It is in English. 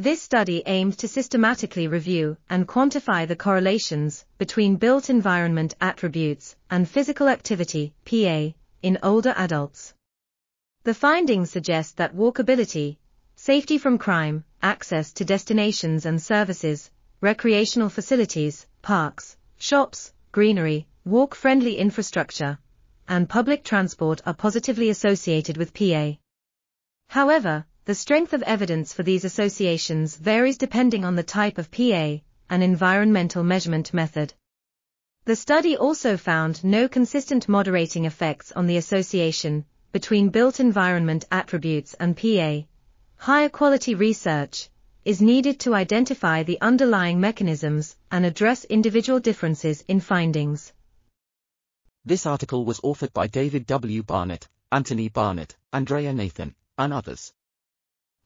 This study aimed to systematically review and quantify the correlations between built environment attributes and physical activity, PA, in older adults. The findings suggest that walkability, safety from crime, access to destinations and services, recreational facilities, parks, shops, greenery, walk-friendly infrastructure, and public transport are positively associated with PA. However, the strength of evidence for these associations varies depending on the type of PA and environmental measurement method. The study also found no consistent moderating effects on the association between built environment attributes and PA. Higher quality research is needed to identify the underlying mechanisms and address individual differences in findings. This article was authored by David W. Barnett, Anthony Barnett, Andrea Nathan, and others.